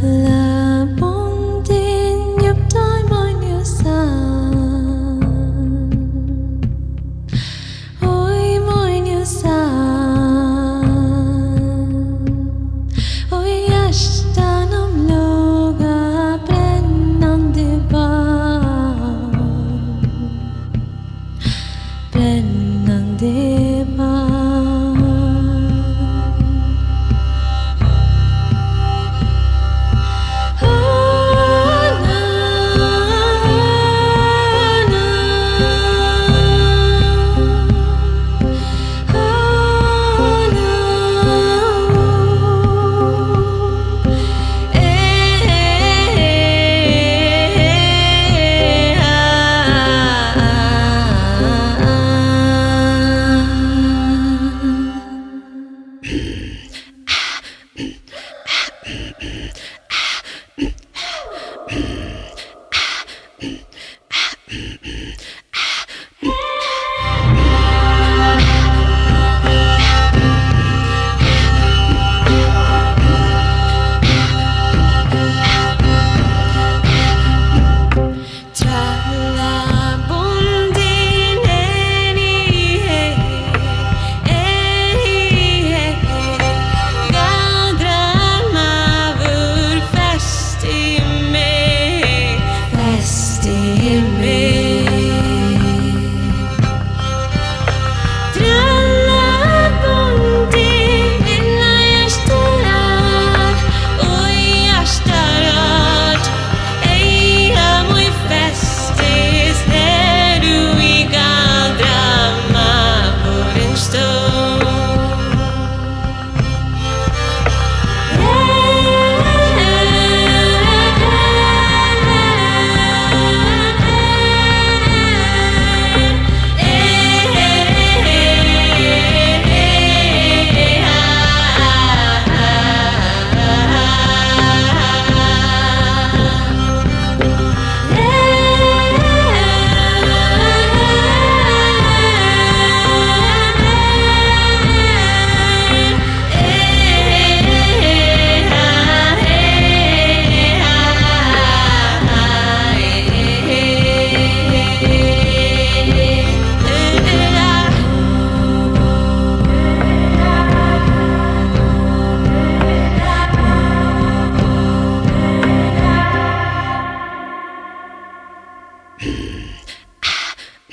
love.